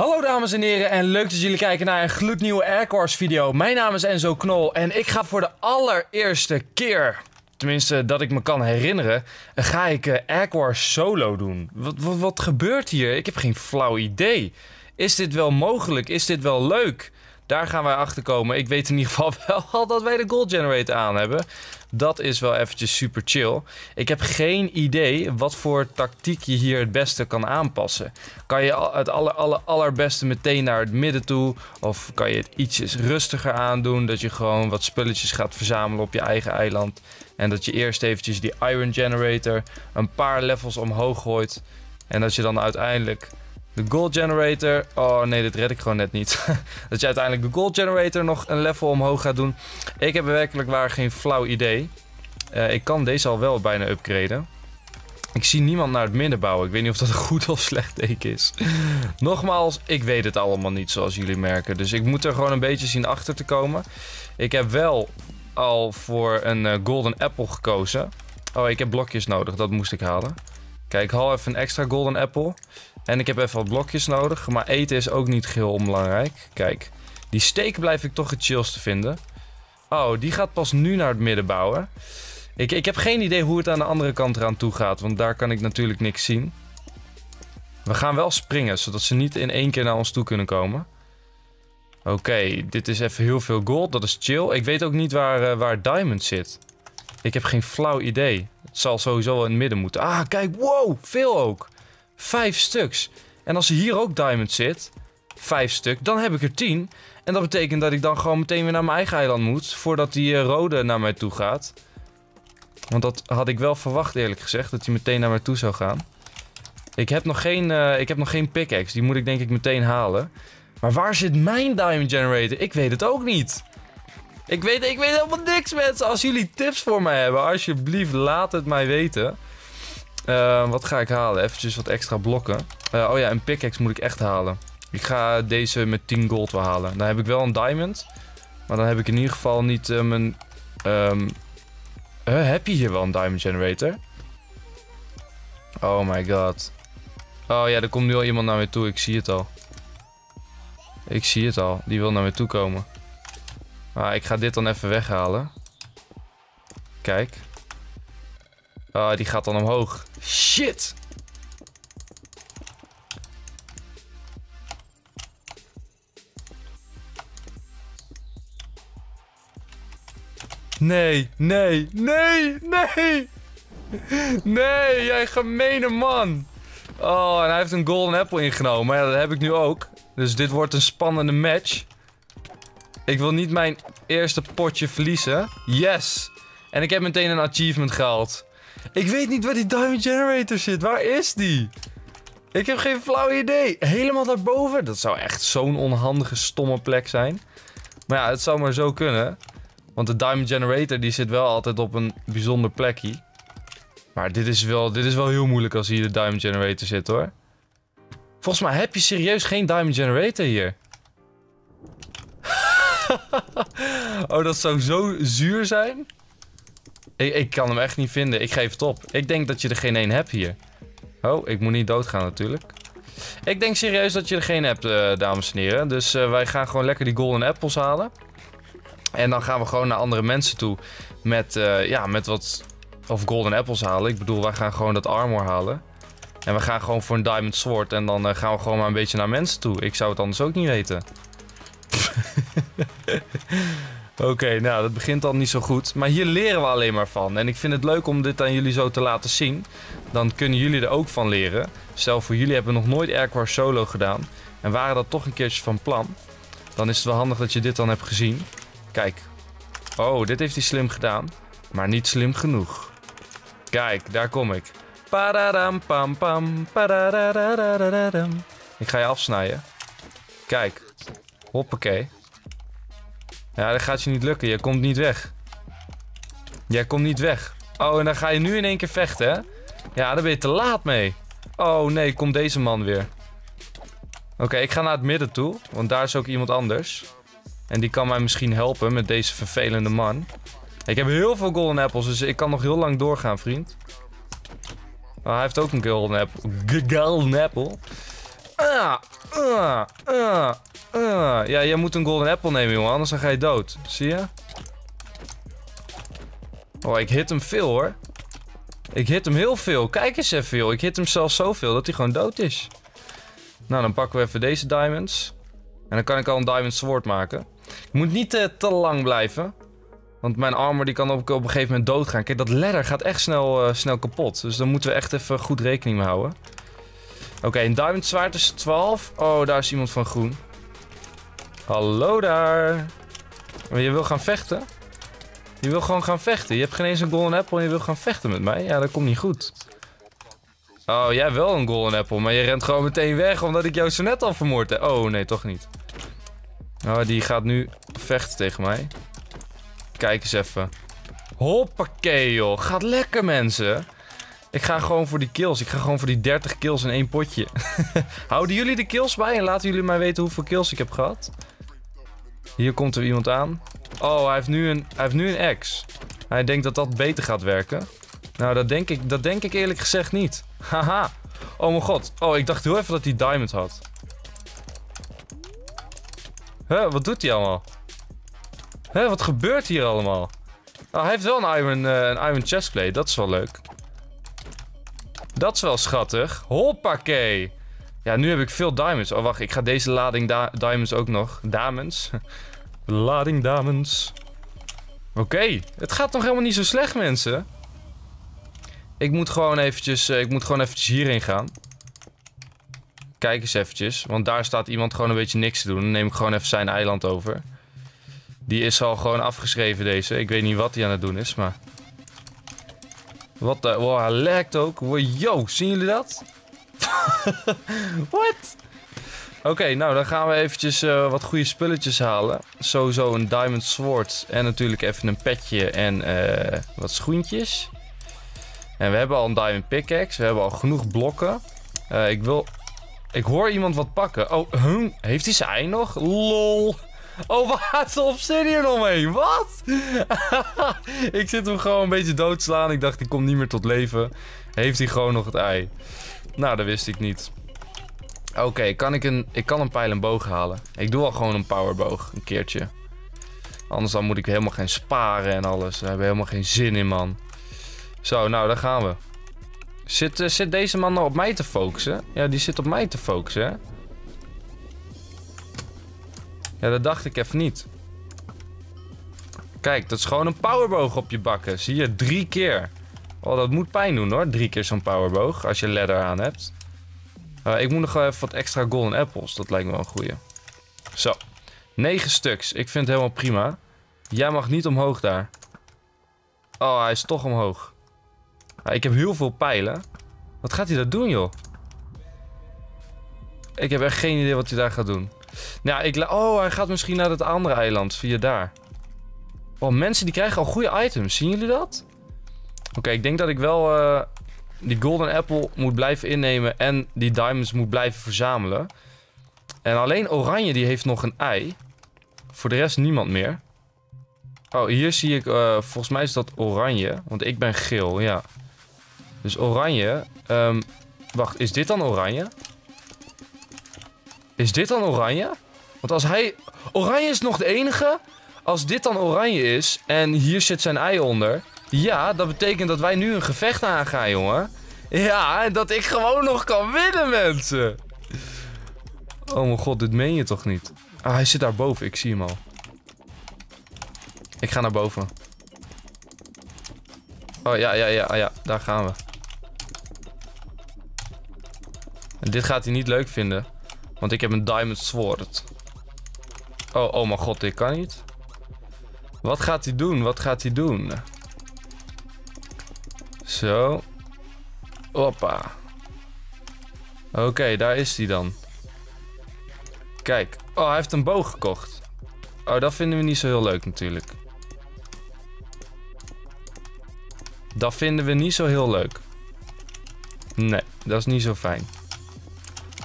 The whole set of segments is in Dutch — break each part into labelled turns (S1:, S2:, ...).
S1: Hallo dames en heren en leuk dat jullie kijken naar een gloednieuwe Aircourse video. Mijn naam is Enzo Knol en ik ga voor de allereerste keer, tenminste dat ik me kan herinneren, ga ik uh, Aircourse solo doen. Wat, wat, wat gebeurt hier? Ik heb geen flauw idee. Is dit wel mogelijk? Is dit wel leuk? Daar gaan wij achter komen. Ik weet in ieder geval wel al dat wij de Gold Generator aan hebben. Dat is wel eventjes super chill. Ik heb geen idee wat voor tactiek je hier het beste kan aanpassen. Kan je het aller, aller, allerbeste meteen naar het midden toe? Of kan je het ietsjes rustiger aandoen? Dat je gewoon wat spulletjes gaat verzamelen op je eigen eiland. En dat je eerst eventjes die Iron Generator een paar levels omhoog gooit. En dat je dan uiteindelijk de Gold Generator. Oh nee, dit red ik gewoon net niet. dat je uiteindelijk de Gold Generator nog een level omhoog gaat doen. Ik heb werkelijk waar geen flauw idee. Uh, ik kan deze al wel bijna upgraden. Ik zie niemand naar het midden bouwen. Ik weet niet of dat een goed of slecht teken is. Nogmaals, ik weet het allemaal niet zoals jullie merken. Dus ik moet er gewoon een beetje zien achter te komen. Ik heb wel al voor een uh, Golden Apple gekozen. Oh, ik heb blokjes nodig. Dat moest ik halen. Kijk, haal even een extra Golden Apple. En ik heb even wat blokjes nodig. Maar eten is ook niet geheel onbelangrijk. Kijk, die steek blijf ik toch het chillste vinden. Oh, die gaat pas nu naar het midden bouwen. Ik, ik heb geen idee hoe het aan de andere kant eraan toe gaat. Want daar kan ik natuurlijk niks zien. We gaan wel springen, zodat ze niet in één keer naar ons toe kunnen komen. Oké, dit is even heel veel gold. Dat is chill. Ik weet ook niet waar, uh, waar Diamond zit. Ik heb geen flauw idee. Het zal sowieso wel in het midden moeten. Ah, kijk, wow, veel ook. Vijf stuks. En als er hier ook diamond zit, vijf stuk, dan heb ik er tien. En dat betekent dat ik dan gewoon meteen weer naar mijn eigen eiland moet, voordat die uh, rode naar mij toe gaat. Want dat had ik wel verwacht eerlijk gezegd, dat hij meteen naar mij toe zou gaan. Ik heb nog geen, uh, ik heb nog geen pickaxe, die moet ik denk ik meteen halen. Maar waar zit mijn diamond generator? Ik weet het ook niet. Ik weet, ik weet helemaal niks mensen. Als jullie tips voor mij hebben, alsjeblieft laat het mij weten. Uh, wat ga ik halen? Even wat extra blokken. Uh, oh ja, een pickaxe moet ik echt halen. Ik ga deze met 10 gold wel halen. Dan heb ik wel een diamond. Maar dan heb ik in ieder geval niet uh, mijn... Um, heb je hier wel een diamond generator? Oh my god. Oh ja, er komt nu al iemand naar me toe. Ik zie het al. Ik zie het al. Die wil naar me toe komen. Ah, ik ga dit dan even weghalen. Kijk. Ah, die gaat dan omhoog. Shit! Nee, nee, nee, nee! Nee, jij gemene man! Oh, en hij heeft een golden apple ingenomen. Maar ja, dat heb ik nu ook. Dus dit wordt een spannende match. Ik wil niet mijn eerste potje verliezen. Yes! En ik heb meteen een achievement gehaald. Ik weet niet waar die Diamond Generator zit. Waar is die? Ik heb geen flauw idee. Helemaal daarboven? Dat zou echt zo'n onhandige, stomme plek zijn. Maar ja, het zou maar zo kunnen. Want de Diamond Generator die zit wel altijd op een bijzonder plekje. Maar dit is, wel, dit is wel heel moeilijk als hier de Diamond Generator zit hoor. Volgens mij heb je serieus geen Diamond Generator hier. oh, dat zou zo zuur zijn. Ik, ik, kan hem echt niet vinden. Ik geef het op. Ik denk dat je er geen één hebt hier. Oh, ik moet niet doodgaan natuurlijk. Ik denk serieus dat je er geen hebt, uh, dames en heren. Dus uh, wij gaan gewoon lekker die golden apples halen. En dan gaan we gewoon naar andere mensen toe. Met, uh, ja, met wat... Of golden apples halen. Ik bedoel, wij gaan gewoon dat armor halen. En we gaan gewoon voor een diamond sword. En dan gaan we gewoon maar een beetje naar mensen toe. Ik zou het anders ook niet weten. Oké, nou dat begint al niet zo goed. Maar hier leren we alleen maar van. En ik vind het leuk om dit aan jullie zo te laten zien. Dan kunnen jullie er ook van leren. Stel voor jullie hebben nog nooit Airquar solo gedaan. En waren dat toch een keertje van plan. Dan is het wel handig dat je dit dan hebt gezien. Kijk. Oh, dit heeft hij slim gedaan. Maar niet slim genoeg. Kijk, daar kom ik. Padadam pam pam. Ik ga je afsnijden. Kijk. Hoppakee. Ja, dat gaat je niet lukken. Je komt niet weg. Jij komt niet weg. Oh, en dan ga je nu in één keer vechten, hè? Ja, daar ben je te laat mee. Oh nee, komt deze man weer. Oké, ik ga naar het midden toe. Want daar is ook iemand anders. En die kan mij misschien helpen met deze vervelende man. Ik heb heel veel golden apples, dus ik kan nog heel lang doorgaan, vriend. Hij heeft ook een golden apple. Golden apple. Ja, jij moet een golden apple nemen, jongen. Anders ga je dood. Zie je? Oh, ik hit hem veel, hoor. Ik hit hem heel veel. Kijk eens even, joh. Ik hit hem zelfs zoveel dat hij gewoon dood is. Nou, dan pakken we even deze diamonds. En dan kan ik al een diamond sword maken. Ik moet niet uh, te lang blijven. Want mijn armor die kan op, op een gegeven moment doodgaan. Kijk, dat ladder gaat echt snel, uh, snel kapot. Dus daar moeten we echt even goed rekening mee houden. Oké, een diamond zwaard is 12. Oh, daar is iemand van groen. Hallo daar. Maar je wil gaan vechten? Je wil gewoon gaan vechten. Je hebt geen eens een golden apple en je wil gaan vechten met mij? Ja, dat komt niet goed. Oh, jij wel een golden apple, maar je rent gewoon meteen weg omdat ik jou zo net al vermoord heb. Oh, nee, toch niet. Oh, die gaat nu vechten tegen mij. Kijk eens even. Hoppakee, joh. Gaat lekker, mensen. Ik ga gewoon voor die kills. Ik ga gewoon voor die 30 kills in één potje. Houden jullie de kills bij en laten jullie mij weten hoeveel kills ik heb gehad? Hier komt er iemand aan. Oh, hij heeft nu een, hij heeft nu een X. Hij denkt dat dat beter gaat werken. Nou, dat denk ik, dat denk ik eerlijk gezegd niet. Haha. Oh mijn god. Oh, ik dacht heel even dat hij diamond had. Huh, wat doet hij allemaal? Huh, wat gebeurt hier allemaal? Oh, hij heeft wel een iron, uh, een iron chestplate. Dat is wel leuk. Dat is wel schattig. Hoppakee. Ja, nu heb ik veel diamonds. Oh, wacht. Ik ga deze lading diamonds ook nog. Diamonds. lading diamonds. Oké. Het gaat nog helemaal niet zo slecht, mensen. Ik moet gewoon eventjes... Uh, ik moet gewoon eventjes hierheen gaan. Kijk eens eventjes. Want daar staat iemand gewoon een beetje niks te doen. Dan neem ik gewoon even zijn eiland over. Die is al gewoon afgeschreven, deze. Ik weet niet wat hij aan het doen is, maar... Wat de... Wow, hij lekt ook. Wow, yo, zien jullie dat? What? Oké, nou dan gaan we eventjes uh, wat goede spulletjes halen. Sowieso een diamond sword en natuurlijk even een petje en uh, wat schoentjes. En we hebben al een diamond pickaxe, we hebben al genoeg blokken. Uh, ik wil... Ik hoor iemand wat pakken. Oh, huh? heeft hij zijn ei nog? Lol. Oh, waar is de obsidian omheen? Wat? ik zit hem gewoon een beetje doodslaan. Ik dacht, hij komt niet meer tot leven. Heeft hij gewoon nog het ei? Nou, dat wist ik niet. Oké, kan ik een... Ik kan een pijl en boog halen. Ik doe al gewoon een powerboog. Een keertje. Anders dan moet ik helemaal geen sparen en alles. Daar hebben we helemaal geen zin in, man. Zo, nou, daar gaan we. Zit, uh, zit deze man nou op mij te focussen? Ja, die zit op mij te focussen, hè? Ja, dat dacht ik even niet. Kijk, dat is gewoon een powerboog op je bakken. Zie je, drie keer. Oh, dat moet pijn doen hoor. Drie keer zo'n powerboog als je ladder aan hebt. Uh, ik moet nog even wat extra golden apples. Dat lijkt me wel een goeie. Zo. Negen stuks. Ik vind het helemaal prima. Jij mag niet omhoog daar. Oh, hij is toch omhoog. Uh, ik heb heel veel pijlen. Wat gaat hij daar doen, joh? Ik heb echt geen idee wat hij daar gaat doen. Nou, ik... Oh, hij gaat misschien naar het andere eiland. Via daar. Oh, mensen die krijgen al goede items. Zien jullie dat? Oké, ik denk dat ik wel uh, die golden apple moet blijven innemen en die diamonds moet blijven verzamelen. En alleen oranje die heeft nog een ei. Voor de rest niemand meer. Oh, hier zie ik, uh, volgens mij is dat oranje, want ik ben geel, ja. Dus oranje, um, wacht, is dit dan oranje? Is dit dan oranje? Want als hij, oranje is nog de enige. Als dit dan oranje is en hier zit zijn ei onder, ja, dat betekent dat wij nu een gevecht aangaan, jongen. Ja, en dat ik gewoon nog kan winnen, mensen. Oh mijn god, dit meen je toch niet? Ah, hij zit daar boven. Ik zie hem al. Ik ga naar boven. Oh, ja, ja, ja, ja. Daar gaan we. En dit gaat hij niet leuk vinden. Want ik heb een diamond sword. Oh, oh mijn god, dit kan niet. Wat gaat hij doen? Wat gaat hij doen? Zo. Hoppa. Oké, daar is hij dan. Kijk. Oh, hij heeft een boog gekocht. Oh, dat vinden we niet zo heel leuk natuurlijk. Dat vinden we niet zo heel leuk. Nee, dat is niet zo fijn.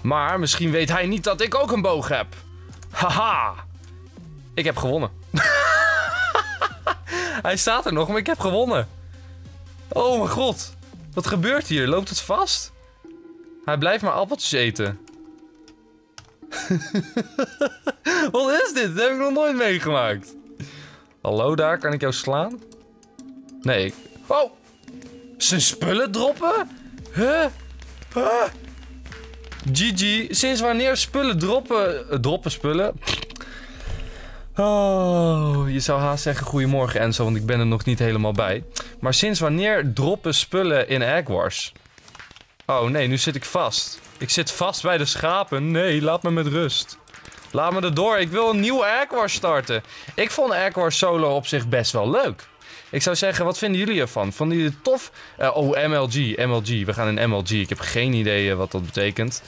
S1: Maar misschien weet hij niet dat ik ook een boog heb. Haha. Ik heb gewonnen. hij staat er nog, maar ik heb gewonnen. Oh mijn god. Wat gebeurt hier? Loopt het vast? Hij blijft maar appeltjes eten. Wat is dit? Dat heb ik nog nooit meegemaakt. Hallo daar, kan ik jou slaan? Nee. Oh! Zijn spullen droppen? Huh? Huh? GG. Sinds wanneer spullen droppen... eh, droppen spullen? Oh, je zou haast zeggen goedemorgen Enzo, want ik ben er nog niet helemaal bij. Maar sinds wanneer droppen spullen in Egg Wars? Oh nee, nu zit ik vast. Ik zit vast bij de schapen. Nee, laat me met rust. Laat me erdoor. Ik wil een nieuwe Egg Wars starten. Ik vond Egg Wars solo op zich best wel leuk. Ik zou zeggen, wat vinden jullie ervan? Vonden jullie het tof? Eh, oh, MLG, MLG. We gaan in MLG. Ik heb geen idee eh, wat dat betekent.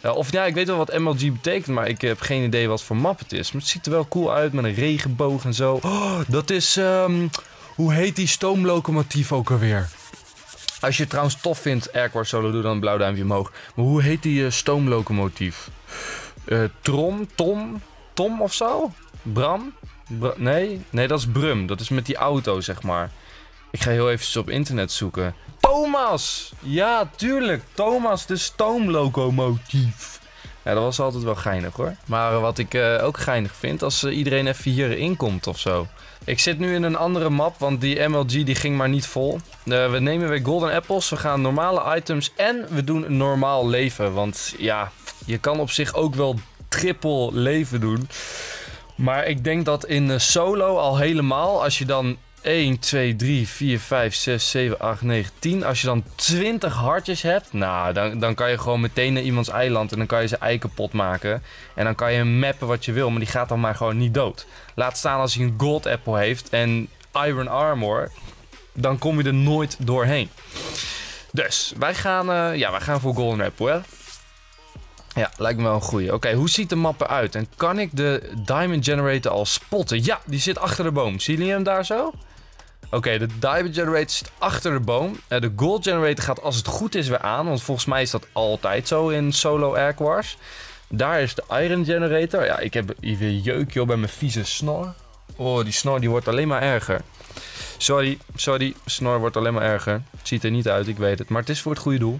S1: Eh, of ja, ik weet wel wat MLG betekent, maar ik heb geen idee wat voor map het is. Maar het ziet er wel cool uit met een regenboog en zo. Oh, dat is, ehm, hoe heet die stoomlocomotief ook alweer? Als je het trouwens tof vindt, Aircore Solo, doe dan een blauw duimpje omhoog. Maar hoe heet die stoomlocomotief? Eh, Trom? Tom? Tom of zo? Bram? Nee? Nee, dat is Brum. Dat is met die auto, zeg maar. Ik ga heel even op internet zoeken. Thomas! Ja, tuurlijk. Thomas, de stoomlocomotief. Ja, dat was altijd wel geinig hoor. Maar wat ik eh, ook geinig vind, als eh, iedereen even hierin komt of zo. Ik zit nu in een andere map, want die MLG die ging maar niet vol. Eh, we nemen weer golden apples, we gaan normale items en we doen normaal leven. Want ja, je kan op zich ook wel triple leven doen. Maar ik denk dat in solo al helemaal, als je dan 1, 2, 3, 4, 5, 6, 7, 8, 9, 10. Als je dan 20 hartjes hebt, nou, dan, dan kan je gewoon meteen naar iemands eiland en dan kan je zijn ei kapot maken. En dan kan je mappen wat je wil, maar die gaat dan maar gewoon niet dood. Laat staan als hij een gold apple heeft en iron armor, dan kom je er nooit doorheen. Dus, wij gaan, eh, ja, wij gaan voor golden apple, hè. Ja, lijkt me wel een goeie. Oké, hoe ziet de map eruit? En kan ik de Diamond Generator al spotten? Ja, die zit achter de boom. Zien jullie hem daar zo? Oké, de Diamond Generator zit achter de boom. Eh, de Gold Generator gaat als het goed is weer aan. Want volgens mij is dat altijd zo in solo Air Wars. Daar is de Iron Generator. Ja, ik heb hier weer jeuk joh, bij mijn vieze snor. Oh, die snor die wordt alleen maar erger. Sorry, sorry. Snor wordt alleen maar erger. Het ziet er niet uit, ik weet het. Maar het is voor het goede doel.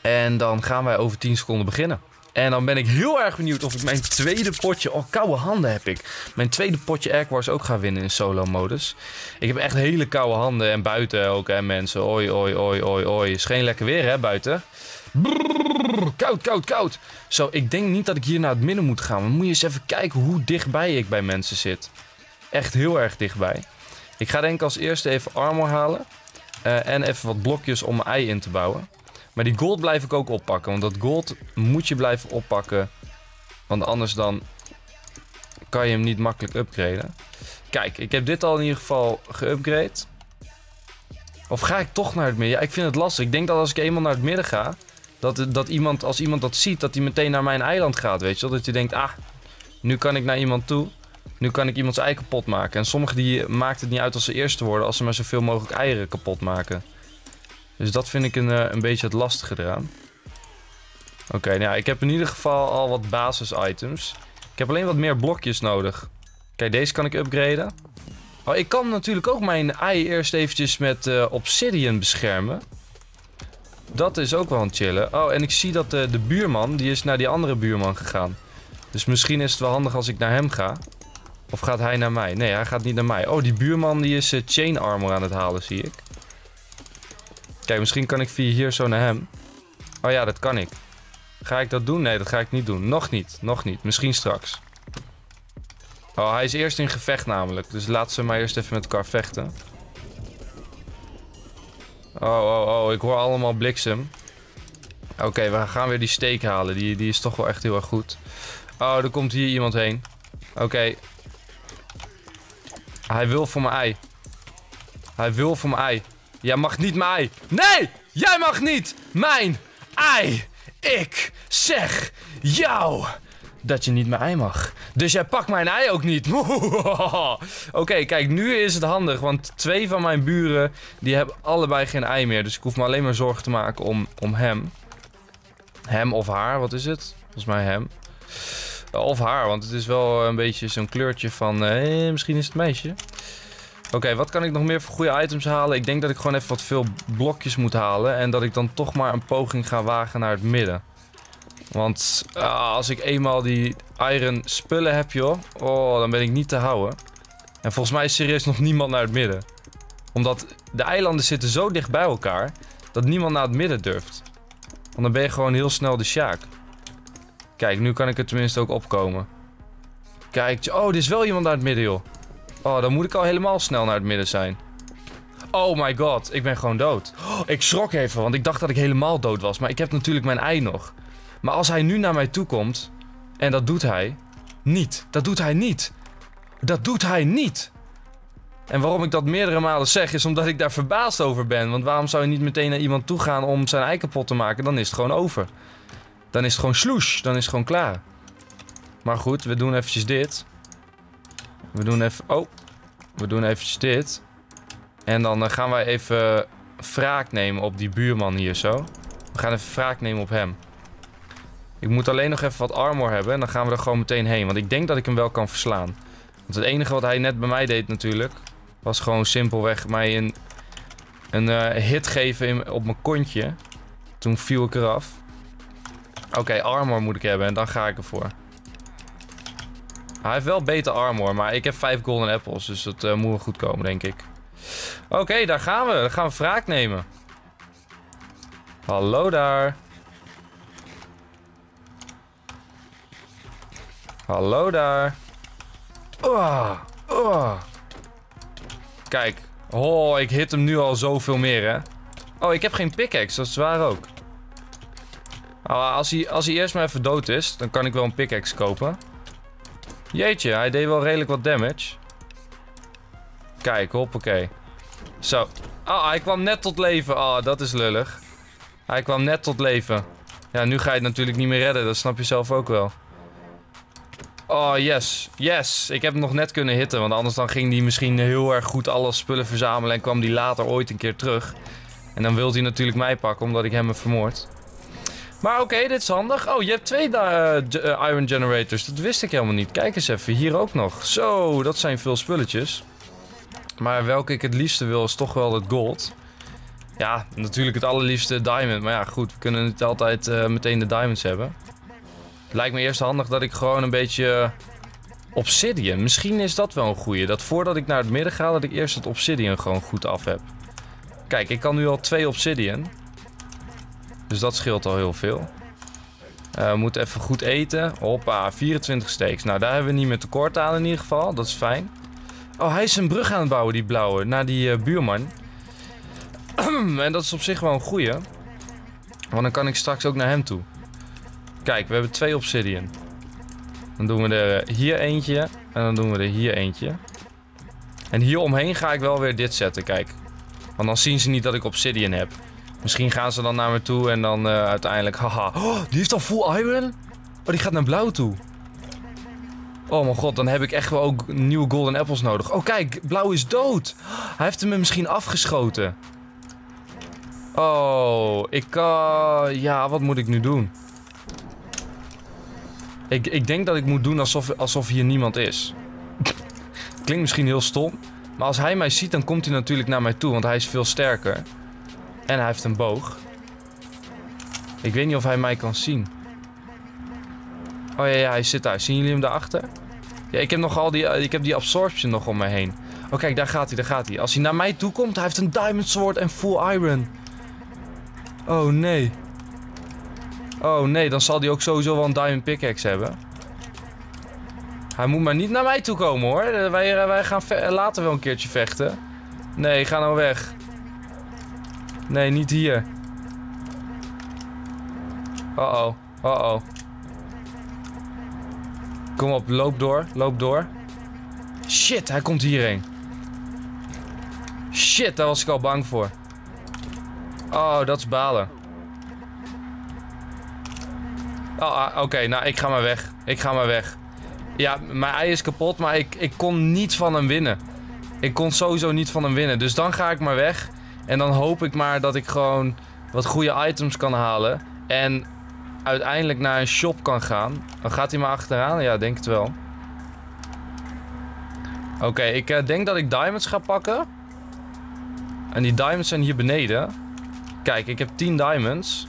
S1: En dan gaan wij over 10 seconden beginnen. En dan ben ik heel erg benieuwd of ik mijn tweede potje... Oh, koude handen heb ik. Mijn tweede potje Air Wars ook ga winnen in solo-modus. Ik heb echt hele koude handen. En buiten ook, hè, mensen. Oi, oi, oi, oi, oi. Is geen lekker weer, hè, buiten. Koud, koud, koud. Zo, ik denk niet dat ik hier naar het midden moet gaan. Maar moet je eens even kijken hoe dichtbij ik bij mensen zit. Echt heel erg dichtbij. Ik ga denk ik als eerste even armor halen. Eh, en even wat blokjes om mijn ei in te bouwen. Maar die gold blijf ik ook oppakken. Want dat gold moet je blijven oppakken. Want anders dan kan je hem niet makkelijk upgraden. Kijk, ik heb dit al in ieder geval geupgrade. Of ga ik toch naar het midden? Ja, ik vind het lastig. Ik denk dat als ik eenmaal naar het midden ga... Dat, dat iemand, als iemand dat ziet, dat hij meteen naar mijn eiland gaat, weet je? Dat je denkt, ah, nu kan ik naar iemand toe. Nu kan ik iemands ei kapot maken. En sommigen die maakt het niet uit als ze eerste worden... als ze maar zoveel mogelijk eieren kapot maken. Dus dat vind ik een, eh, een beetje het lastige eraan. Oké, nou ja, ik heb in ieder geval al wat basis items. Ik heb alleen wat meer blokjes nodig. Kijk, deze kan ik upgraden. Oh, ik kan natuurlijk ook mijn ei eerst eventjes met eh, obsidian beschermen. Dat is ook wel een chillen. Oh, en ik zie dat de, de buurman, die is naar die andere buurman gegaan. Dus misschien is het wel handig als ik naar hem ga. Of gaat hij naar mij? Nee, hij gaat niet naar mij. Oh, die buurman die is eh, chain armor aan het halen, zie ik. Kijk, misschien kan ik via hier zo naar hem. Oh ja, dat kan ik. Ga ik dat doen? Nee, dat ga ik niet doen. Nog niet, nog niet. Misschien straks. Oh, hij is eerst in gevecht namelijk. Dus laten ze maar eerst even met elkaar vechten. Oh, oh, oh. Ik hoor allemaal bliksem. Oké, we gaan weer die steek halen. Die, die is toch wel echt heel erg goed. Oh, er komt hier iemand heen. Oké. Hij wil voor mijn ei. Hij wil voor mijn ei. Jij mag niet mijn ei. Nee! Jij mag niet mijn ei. Ik zeg jou dat je niet mijn ei mag. Dus jij pakt mijn ei ook niet. Oké, kijk, nu is het handig. Want twee van mijn buren, die hebben allebei geen ei meer. Dus ik hoef me alleen maar zorgen te maken om, om hem. Hem of haar, wat is het? Volgens mij hem. Of haar, want het is wel een beetje zo'n kleurtje van... Eh, misschien is het meisje. Oké, wat kan ik nog meer voor goede items halen? Ik denk dat ik gewoon even wat veel blokjes moet halen. En dat ik dan toch maar een poging ga wagen naar het midden. Want ah, als ik eenmaal die iron spullen heb, joh. Oh, dan ben ik niet te houden. En volgens mij is serieus nog niemand naar het midden. Omdat de eilanden zitten zo dicht bij elkaar... dat niemand naar het midden durft. Want dan ben je gewoon heel snel de Sjaak. Kijk, nu kan ik er tenminste ook opkomen. Kijk, oh, er is wel iemand naar het midden, joh. Oh, dan moet ik al helemaal snel naar het midden zijn. Oh my god, ik ben gewoon dood. Oh, ik schrok even, want ik dacht dat ik helemaal dood was. Maar ik heb natuurlijk mijn ei nog. Maar als hij nu naar mij toe komt... En dat doet hij... Niet. Dat doet hij niet. Dat doet hij niet. En waarom ik dat meerdere malen zeg, is omdat ik daar verbaasd over ben. Want waarom zou je niet meteen naar iemand toe gaan om zijn ei kapot te maken? Dan is het gewoon over. Dan is het gewoon sloes. Dan is het gewoon klaar. Maar goed, we doen eventjes dit. We doen even... Oh. We doen eventjes dit. En dan eh, gaan wij even wraak nemen op die buurman hier zo. We gaan even wraak nemen op hem. Ik moet alleen nog even wat armor hebben en dan gaan we er gewoon meteen heen. Want ik denk dat ik hem wel kan verslaan. Want het enige wat hij net bij mij deed natuurlijk... was gewoon simpelweg mij een, een uh, hit geven op mijn kontje. Toen viel ik eraf. Oké, armor moet ik hebben en dan ga ik ervoor. Hij heeft wel beter armor, maar ik heb vijf golden apples. Dus dat uh, moet wel goed komen, denk ik. Oké, daar gaan we. Dan gaan we wraak nemen. Hallo daar. Hallo daar. Oh, oh. Kijk. Oh, ik hit hem nu al zoveel meer, hè. Oh, ik heb geen pickaxe. Dat is waar ook. Oh, als, hij, als hij eerst maar even dood is, dan kan ik wel een pickaxe kopen. Jeetje, hij deed wel redelijk wat damage. Kijk, hoppakee. Zo. Oh, hij kwam net tot leven. Oh, dat is lullig. Hij kwam net tot leven. Ja, nu ga je het natuurlijk niet meer redden. Dat snap je zelf ook wel. Oh, yes. Yes. Ik heb hem nog net kunnen hitten. Want anders dan ging hij misschien heel erg goed alle spullen verzamelen. En kwam hij later ooit een keer terug. En dan wilde hij natuurlijk mij pakken, omdat ik hem heb vermoord. Maar oké, dit is handig. Oh, je hebt twee uh, Iron Generators. Dat wist ik helemaal niet. Kijk eens even. Hier ook nog. Zo, dat zijn veel spulletjes. Maar welke ik het liefste wil is toch wel het gold. Ja, natuurlijk het allerliefste diamond. Maar ja, goed, we kunnen niet altijd uh, meteen de diamonds hebben. Lijkt me eerst handig dat ik gewoon een beetje obsidian. Misschien is dat wel een goeie. Dat voordat ik naar het midden ga, dat ik eerst het obsidian gewoon goed af heb. Kijk, ik kan nu al twee obsidian. Dus dat scheelt al heel veel. Uh, we moeten even goed eten. Hoppa, 24 steaks. Nou, daar hebben we niet meer tekort aan in ieder geval. Dat is fijn. Oh, hij is een brug aan het bouwen, die blauwe. Naar die uh, buurman. en dat is op zich wel een goeie. Want dan kan ik straks ook naar hem toe. Kijk, we hebben twee obsidian. Dan doen we er eh, hier eentje. En dan doen we er hier eentje. En hier omheen ga ik wel weer dit zetten, kijk. Want dan zien ze niet dat ik obsidian heb. Misschien gaan ze dan naar me toe en dan uh, uiteindelijk... Haha, oh, die heeft al full iron? Oh, die gaat naar blauw toe. Oh mijn god, dan heb ik echt wel ook nieuwe golden apples nodig. Oh kijk, blauw is dood. Hij heeft hem misschien afgeschoten. Oh, ik kan... Uh, ja, wat moet ik nu doen? Ik, ik denk dat ik moet doen alsof, alsof hier niemand is. Klinkt misschien heel stom. Maar als hij mij ziet, dan komt hij natuurlijk naar mij toe. Want hij is veel sterker. En hij heeft een boog. Ik weet niet of hij mij kan zien. Oh ja, ja hij zit daar. Zien jullie hem daarachter? Ja, ik heb nog al die, ik heb die absorption nog om me heen. Oh kijk, daar gaat hij, daar gaat hij. Als hij naar mij toe komt, hij heeft een diamond sword en full iron. Oh nee. Oh nee, dan zal hij ook sowieso wel een diamond pickaxe hebben. Hij moet maar niet naar mij toe komen hoor. Eh, wij, eh, wij gaan later wel een keertje vechten. Nee, ga nou weg. Nee, niet hier. Uh-oh. Uh-oh. Kom op, loop door. Loop door. Shit, hij komt hierheen. Shit, daar was ik al bang voor. Oh, dat is balen. Oh, ah, oké. nou, ik ga maar weg. Ik ga maar weg. Ja, mijn ei is kapot, maar ik, ik kon niet van hem winnen. Ik kon sowieso niet van hem winnen. Dus dan ga ik maar weg. En dan hoop ik maar dat ik gewoon wat goede items kan halen. En uiteindelijk naar een shop kan gaan. Dan gaat hij maar achteraan? Ja, denk het wel. Oké, ik uh, denk dat ik diamonds ga pakken. En die diamonds zijn hier beneden. Kijk, ik heb 10 diamonds.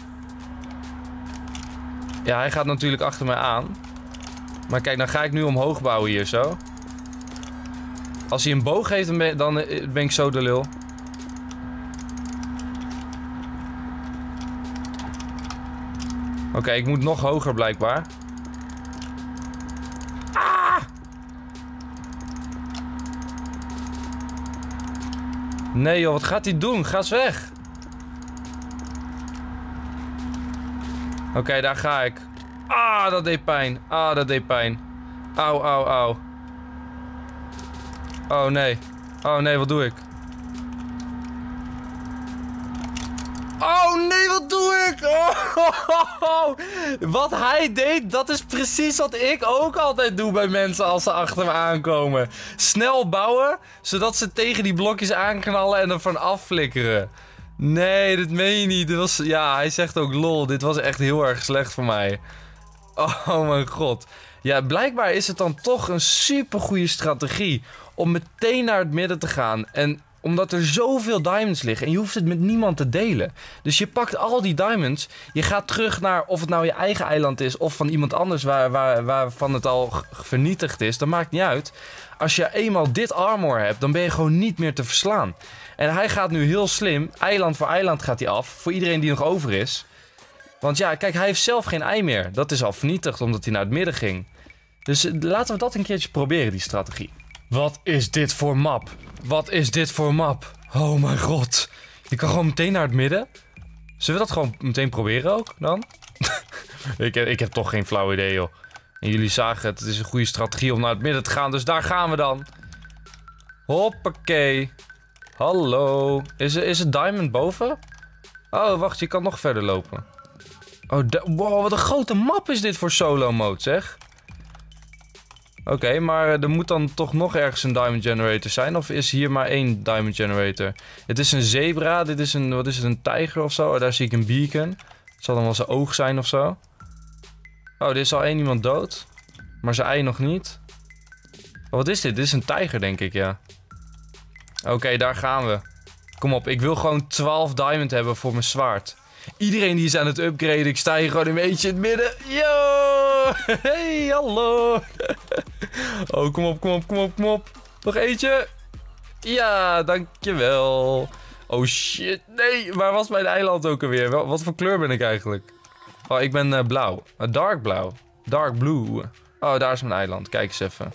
S1: Ja, hij gaat natuurlijk achter mij aan. Maar kijk, dan ga ik nu omhoog bouwen hier zo. Als hij een boog heeft, dan ben, eh, ik zo de lul. Oké, ik moet nog hoger blijkbaar. Ah! Nee joh, wat gaat hij doen? Ga eens weg. Oké, daar ga ik. Ah, dat deed pijn. Ah, dat deed pijn. Au, au, au. Oh nee. Oh nee, wat doe ik? Oh, Wat hij deed, dat is precies wat ik ook altijd doe bij mensen als ze achter me aankomen. Snel bouwen, zodat ze tegen die blokjes aanknallen en ervan afflikkeren. Nee, dit meen je niet. Was, ja, hij zegt ook lol. Dit was echt heel erg slecht voor mij. Oh mijn god. Ja, blijkbaar is het dan toch een super goede strategie om meteen naar het midden te gaan. En omdat er zoveel diamonds liggen en je hoeft het met niemand te delen. Dus je pakt al die diamonds, je gaat terug naar of het nou je eigen eiland is of van iemand anders waar, waar, waarvan het al vernietigd is. Dat maakt niet uit. Als je eenmaal dit armor hebt, dan ben je gewoon niet meer te verslaan. En hij gaat nu heel slim, eiland voor eiland gaat hij af, voor iedereen die nog over is. Want ja, kijk, hij heeft zelf geen ei meer. Dat is al vernietigd omdat hij naar het midden ging. Dus eh, laten we dat een keertje proberen, die strategie. Wat is dit voor map? Wat is dit voor map? Oh mijn god. Je kan gewoon meteen naar het midden. Zullen we dat gewoon meteen proberen ook dan? ik, heb, ik heb toch geen flauw idee joh. En jullie zagen het, het is een goede strategie om naar het midden te gaan. Dus daar gaan we dan. Hoppakee. Hallo. Is, is het diamond boven? Oh, wacht, je kan nog verder lopen. Oh, wat een grote map is dit voor solo mode, zeg. Oké, maar er moet dan toch nog ergens een diamond generator zijn? Of is hier maar één diamond generator? Het is een zebra, dit is een, wat is het, een tijger of zo? Oh, daar zie ik een beacon. Het zal dan wel zijn oog zijn of zo. Oh, er is al één iemand dood. Maar zijn ei nog niet. Oh, wat is dit? Dit is een tijger, denk ik, ja. Oké, daar gaan we. Kom op, ik wil gewoon 12 diamond hebben voor mijn zwaard. Iedereen die is aan het upgraden. Ik sta hier gewoon een beetje in het midden. Yo! Hey, hallo! Oh, kom op, kom op, kom op, kom op. Nog eentje. Ja, dankjewel. Oh shit, nee. Waar was mijn eiland ook alweer? Wat voor kleur ben ik eigenlijk? Oh, ik ben uh, blauw. Uh, dark blauw. Dark blue. Oh, daar is mijn eiland. Kijk eens even.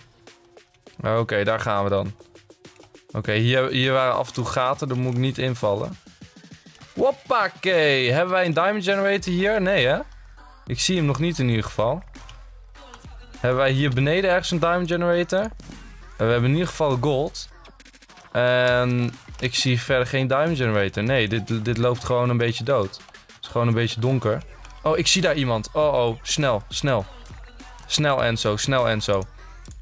S1: Oké, daar gaan we dan. Oké, hier, hier waren af en toe gaten. Daar moet ik niet invallen. Hoppakee. Hebben wij een diamond generator hier? Nee, hè? Ik zie hem nog niet in ieder geval. Hebben wij hier beneden ergens een diamond generator? We hebben in ieder geval gold. En ik zie verder geen diamond generator. Nee, dit, dit loopt gewoon een beetje dood. Het is gewoon een beetje donker. Oh, ik zie daar iemand. Oh, oh. Snel, snel. Snel Enzo, snel Enzo.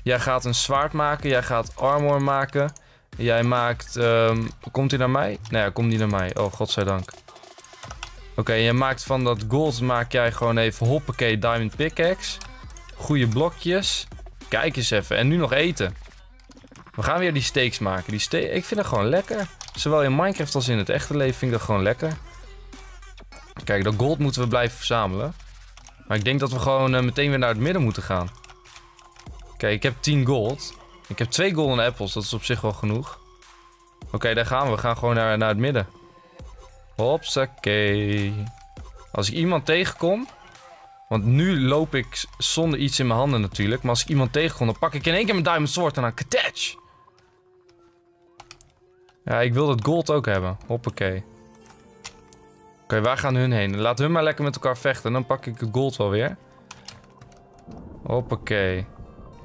S1: Jij gaat een zwaard maken. Jij gaat armor maken. Jij maakt... Um, komt hij naar mij? Nee, hij komt niet naar mij. Oh, godzijdank. Oké, okay, je maakt van dat gold maak jij gewoon even hoppakee diamond pickaxe. Goede blokjes. Kijk eens even. En nu nog eten. We gaan weer die steaks maken. Die ste ik vind dat gewoon lekker. Zowel in Minecraft als in het echte leven vind ik dat gewoon lekker. Kijk, dat gold moeten we blijven verzamelen. Maar ik denk dat we gewoon uh, meteen weer naar het midden moeten gaan. Kijk, ik heb 10 gold. Ik heb twee golden apples, dat is op zich wel genoeg. Oké, daar gaan we. We gaan gewoon naar, naar het midden. Hopsakee. Als ik iemand tegenkom... Want nu loop ik zonder iets in mijn handen natuurlijk. Maar als ik iemand tegenkom, dan pak ik in één keer mijn diamond sword en dan katach. Ja, ik wil dat gold ook hebben. Hoppakee. Oké, waar gaan hun heen? Laat hun maar lekker met elkaar vechten. Dan pak ik het gold wel weer. Hoppakee.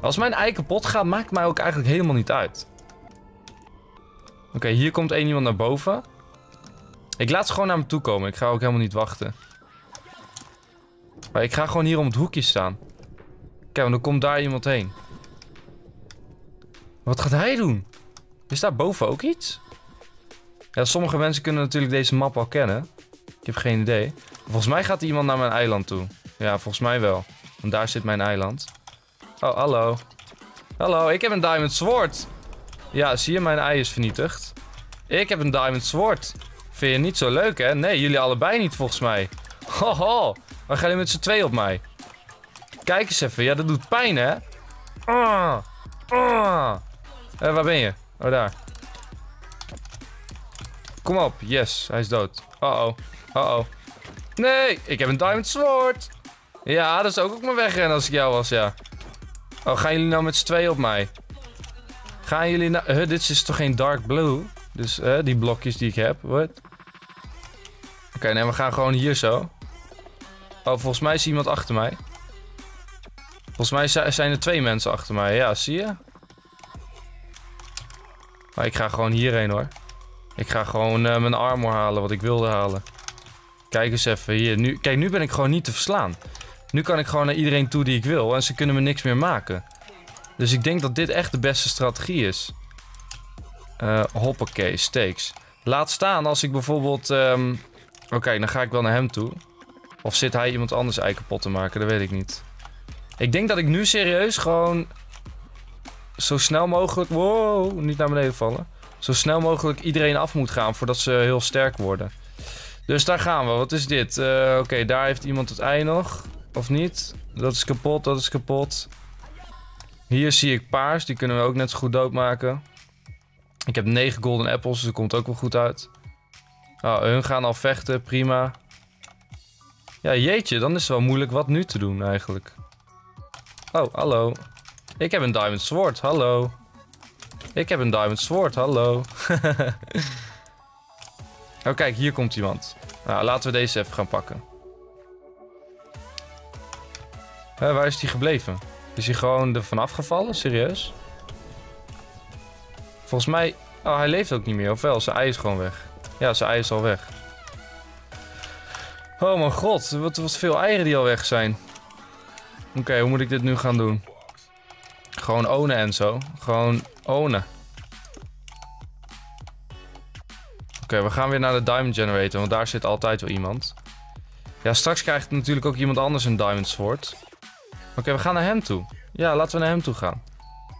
S1: Als mijn ei kapot gaat, maakt mij ook eigenlijk helemaal niet uit. Oké, hier komt één iemand naar boven. Ik laat ze gewoon naar me toe komen. Ik ga ook helemaal niet wachten. Maar ik ga gewoon hier om het hoekje staan. Kijk, want dan komt daar iemand heen. Wat gaat hij doen? Is daar boven ook iets? Ja, sommige mensen kunnen natuurlijk deze map al kennen. Ik heb geen idee. Volgens mij gaat iemand naar mijn eiland toe. Ja, volgens mij wel. Want daar zit mijn eiland. Oh, hallo. Hallo, ik heb een diamond sword. Ja, zie je, mijn ei is vernietigd. Ik heb een diamond sword. Vind je niet zo leuk, hè? Nee, jullie allebei niet, volgens mij. Hoho, waar gaan jullie met z'n twee op mij? Kijk eens even. Ja, dat doet pijn, hè? Ah. Ah. Eh, waar ben je? Oh, daar. Kom op. Yes, hij is dood. Uh-oh. Uh-oh. Nee, ik heb een diamond sword. Ja, dat zou ook maar wegrennen als ik jou was, ja. Oh, gaan jullie nou met z'n tweeën op mij? Gaan jullie nou... Huh, dit is toch geen dark blue? Dus, uh, die blokjes die ik heb. Wat? Oké, nee, we gaan gewoon hier zo. Oh, volgens mij is iemand achter mij. Volgens mij zijn er twee mensen achter mij. Ja, zie je? Maar ik ga gewoon hierheen hoor. Ik ga gewoon uh, mijn armor halen wat ik wilde halen. Kijk eens even hier. Nu, kijk, nu ben ik gewoon niet te verslaan. Nu kan ik gewoon naar iedereen toe die ik wil. En ze kunnen me niks meer maken. Dus ik denk dat dit echt de beste strategie is. Uh, hoppakee, steaks. Laat staan als ik bijvoorbeeld... Um... Oké, dan ga ik wel naar hem toe. Of zit hij iemand anders ei kapot te maken? Dat weet ik niet. Ik denk dat ik nu serieus gewoon... Zo snel mogelijk... Wow, niet naar beneden vallen. Zo snel mogelijk iedereen af moet gaan voordat ze heel sterk worden. Dus daar gaan we. Wat is dit? Uh, Oké, daar heeft iemand het ei nog. Of niet? Dat is kapot, dat is kapot. Hier zie ik paars. Die kunnen we ook net zo goed doodmaken. Ik heb 9 golden apples, dus dat komt ook wel goed uit. Oh, hun gaan al vechten, prima. Ja, jeetje, dan is het wel moeilijk wat nu te doen eigenlijk. Oh, hallo. Ik heb een diamond sword, hallo. Ik heb een diamond sword, hallo. oh, kijk, hier komt iemand. Nou, laten we deze even gaan pakken. waar is die gebleven? Is hij gewoon er vanaf gevallen? Serieus? Volgens mij... Oh, hij leeft ook niet meer. Of wel? Zijn ei is gewoon weg. Ja, zijn ei is al weg. Oh mijn god. Wat, wat veel eieren die al weg zijn. Oké, hoe moet ik dit nu gaan doen? Gewoon ownen en zo. Gewoon ownen. Oké, we gaan weer naar de Diamond Generator, want daar zit altijd wel iemand. Ja, straks krijgt natuurlijk ook iemand anders een Diamond Sword. Oké, we gaan naar hem toe. Ja, laten we naar hem toe gaan.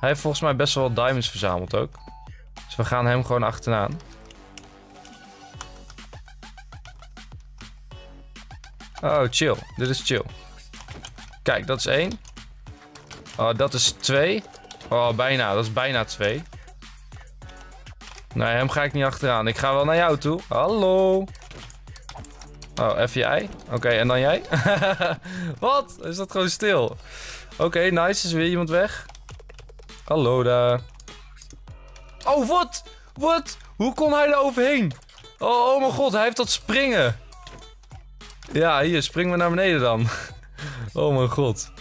S1: Hij heeft volgens mij best wel wat diamonds verzameld ook. Dus we gaan hem gewoon achteraan. Oh, chill. Dit is chill. Kijk, dat is één. Oh, dat is twee. Oh, bijna. Dat is bijna twee. Nee, hem ga ik niet achteraan. Ik ga wel naar jou toe. Hallo. Oh, even ei. Oké, en dan jij? Wat? Is dat gewoon stil? Oké, nice. Is weer iemand weg. Hallo daar. Oh, wat? Wat? Hoe kon hij er overheen? Oh, oh mijn god, hij heeft dat springen. Ja, hier, springen we naar beneden dan. oh mijn god.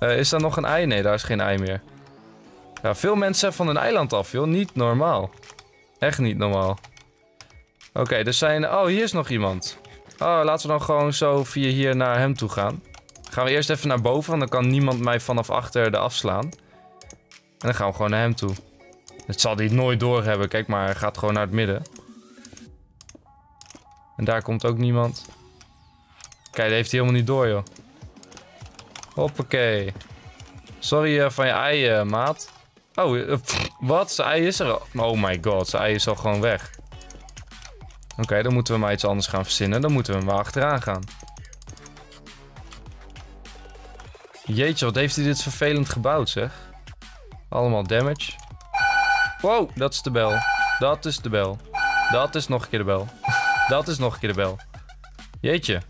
S1: Uh, is daar nog een ei? Nee, daar is geen ei meer. Ja, veel mensen van een eiland af, joh. Niet normaal. Echt niet normaal. Oké, er zijn... Oh, hier is nog iemand. Oh, laten we dan gewoon zo via hier naar hem toe gaan. Gaan we eerst even naar boven, want dan kan niemand mij vanaf achter de afslaan. En dan gaan we gewoon naar hem toe. Het zal hij nooit doorhebben. Kijk maar, hij gaat gewoon naar het midden. En daar komt ook niemand. Kijk, dat heeft hij helemaal niet door, joh. Hoppakee. Sorry uh, van je ei, uh, maat. Oh, uh, wat? Zijn ei is er al. Oh my god, zijn ei is al gewoon weg. Oké, dan moeten we maar iets anders gaan verzinnen. Dan moeten we maar achteraan gaan. Jeetje, wat heeft hij dit vervelend gebouwd, zeg. Allemaal damage. Wow, dat is de bel. Dat is de bel. Dat is nog een keer de bel. dat is nog een keer de bel. Jeetje.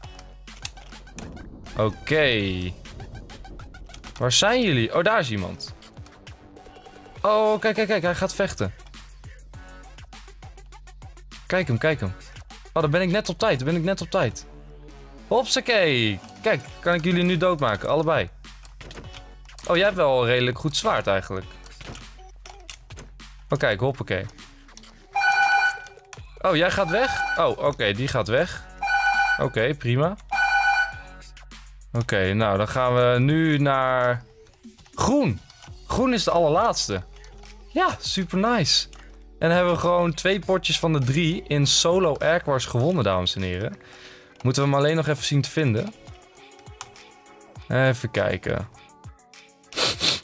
S1: Oké. Waar zijn jullie? Oh, daar is iemand. Oh, kijk, kijk, kijk. Hij gaat vechten. Kijk hem, kijk hem. Oh, dan ben ik net op tijd. Dan ben ik net op tijd. Hopsakee. Kijk, kan ik jullie nu doodmaken. Allebei. Oh, jij hebt wel een redelijk goed zwaard eigenlijk. Oh, kijk, hoppakee. Oh, jij gaat weg? Oh, oké, die gaat weg. Oké, prima. Oké, nou, dan gaan we nu naar... Groen. Groen is de allerlaatste. Ja, super nice. En hebben we gewoon twee potjes van de drie in solo Airquars gewonnen, dames en heren. Moeten we hem alleen nog even zien te vinden. Even kijken.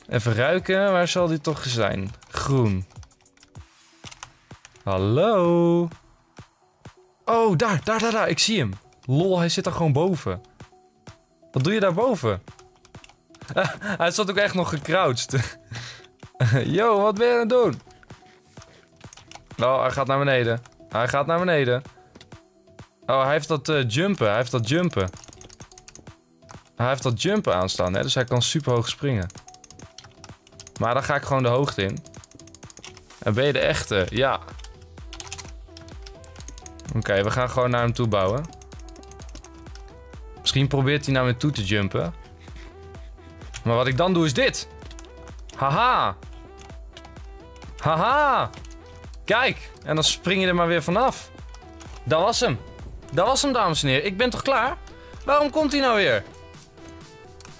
S1: Even ruiken, waar zal die toch zijn? Groen. Hallo? Oh, daar, daar, daar, daar. Ik zie hem. Lol, hij zit er gewoon boven. Wat doe je daar boven? hij zat ook echt nog gecrouched. Yo, wat ben je aan het doen? Oh, hij gaat naar beneden. Hij gaat naar beneden. Oh, hij heeft dat uh, jumpen. Hij heeft dat jumpen. Hij heeft dat jumpen aanstaan, hè? dus hij kan super hoog springen. Maar dan ga ik gewoon de hoogte in. En ben je de echte? Ja. Oké, we gaan gewoon naar hem toe bouwen. Misschien probeert hij naar me toe te jumpen. Maar wat ik dan doe is dit. Haha. Haha. Kijk. En dan spring je er maar weer vanaf. Dat was hem. Dat was hem, dames en heren. Ik ben toch klaar? Waarom komt hij nou weer?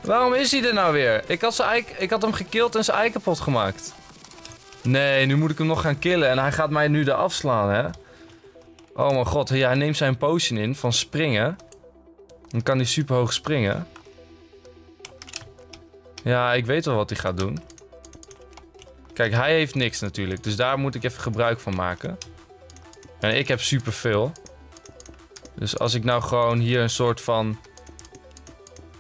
S1: Waarom is hij er nou weer? Ik had, zijn eik, ik had hem gekild en zijn ei kapot gemaakt. Nee, nu moet ik hem nog gaan killen. En hij gaat mij nu eraf slaan, hè? Oh mijn god. Ja, hij neemt zijn potion in van springen. Dan kan hij super hoog springen. Ja, ik weet wel wat hij gaat doen. Kijk, hij heeft niks natuurlijk. Dus daar moet ik even gebruik van maken. En ik heb superveel. Dus als ik nou gewoon hier een soort van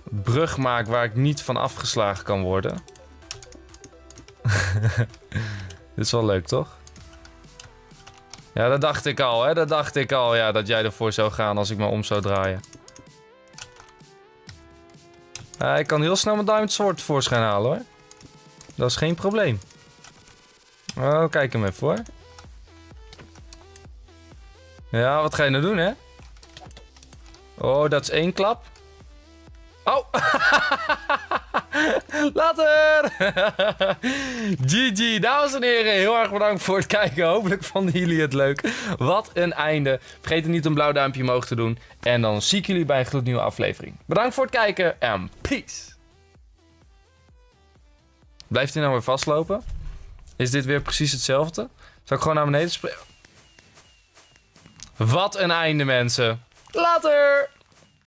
S1: brug maak waar ik niet van afgeslagen kan worden. Dit is wel leuk, toch? Ja, dat dacht ik al, hè. Dat dacht ik al, ja, dat jij ervoor zou gaan als ik me om zou draaien. Uh, ik kan heel snel mijn diamond sword voorschijn halen, hoor. Dat is geen probleem. Oh, kijk hem even, hoor. Ja, wat ga je nou doen, hè? Oh, dat is één klap. Oh! Later! GG, dames en heren, heel erg bedankt voor het kijken. Hopelijk vonden jullie het leuk. Wat een einde. Vergeet niet een blauw duimpje omhoog te doen. En dan zie ik jullie bij een gloednieuwe aflevering. Bedankt voor het kijken en peace! Blijft hij nou weer vastlopen? Is dit weer precies hetzelfde? Zal ik gewoon naar beneden springen? Wat een einde, mensen. Later!